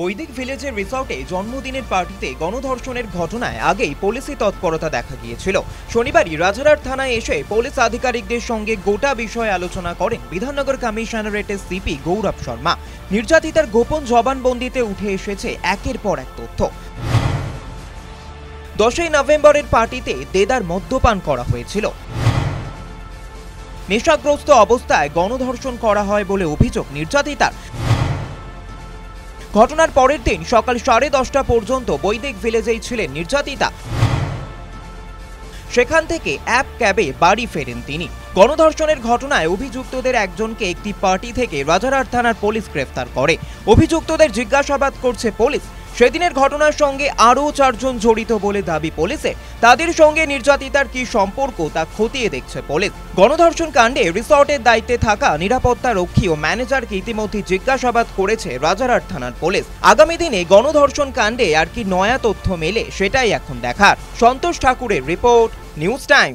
বৈদিক ভিলেজের রিসর্টে জন্মদিনের পার্টিতে গণধর্ষণের ঘটনায় আগেই পুলিশি তৎপরতা দেখা গিয়েছিল। শনিবারই রাজারহাট থানায় এসে পুলিশ আধিকারিকদের সঙ্গে গোটা বিষয়ে আলোচনা করেন বিধাননগর কমিশনারেটের সিপি গৌরব শর্মা। নির্যাতিতার গোপন জবানবন্দিতে উঠে এসেছে একের পর এক তথ্য। দশই নভেম্বরের পার্টিতে দেদার মদ্যপান করা হয়েছিল। নেশাগ্রস্ত অবস্থায় গণধর্ষণ করা হয় বলে অভিযোগ নির্যাতিতার। ঘটনার পরের দিন সকাল সাড়ে দশটা পর্যন্ত বৈদিক ভিলেজেই ছিলেন নির্যাতিতা। সেখান থেকে অ্যাপ ক্যাবে বাড়ি ফেরেন তিনি। গণধর্ষণের ঘটনায় অভিযুক্তদের একজনকে একটি পার্টি থেকে রাজারহাট থানার পুলিশ গ্রেফতার করে। অভিযুক্তদের জিজ্ঞাসাবাদ করছে পুলিশ। সেদিনের ঘটনার সঙ্গে আরও চারজন জড়িত বলে দাবি পুলিশে। তাদের সঙ্গে নির্যাতিতার কি সম্পর্ক তা খতিয়ে দেখছে পুলিশ। গণধর্ষণ কাণ্ডে রিসর্টের দায়িত্বে থাকা নিরাপত্তা রক্ষী ও ম্যানেজারকে ইতিমধ্যে জিজ্ঞাসাবাদ করেছে রাজারহাট থানার পুলিশ। আগামী দিনে গণধর্ষণ কাণ্ডে আর কি নয়া তথ্য মেলে সেটাই এখন দেখার। সন্তোষ ঠাকুরের রিপোর্ট, নিউজ টাইম।